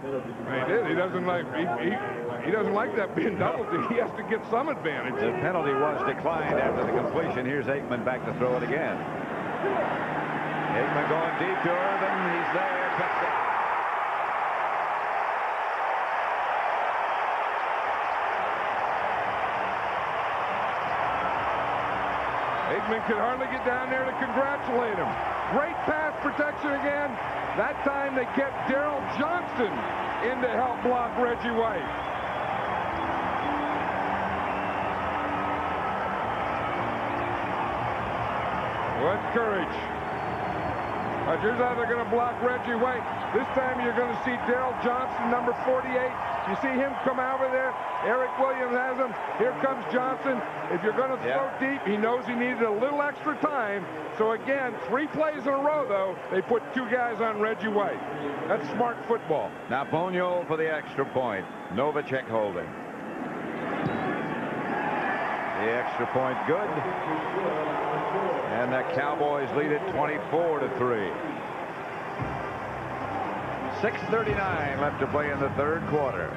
He did. He doesn't like he, he, he doesn't like that being doubled. He has to get some advantage. The penalty was declined after the completion. Here's Aikman back to throw it again. Aikman going deep to Irvin. He's there. Touchdown. Aikman could hardly get down there to congratulate him. Great pass protection again. That time they get Daryl Johnston in to help block Reggie White. What courage. Now, here's how they're going to block Reggie White. This time you're going to see Daryl Johnston, number 48. You see him come over there. Erik Williams has him. Here comes Johnston. If you're going to throw yeah. deep, he knows he needed a little extra time. So again, three plays in a row, though, they put two guys on Reggie White. That's smart football. Now Boniol for the extra point. Novacek holding. Extra point good. And the Cowboys lead it 24 to 3. 6.39 left to play in the third quarter.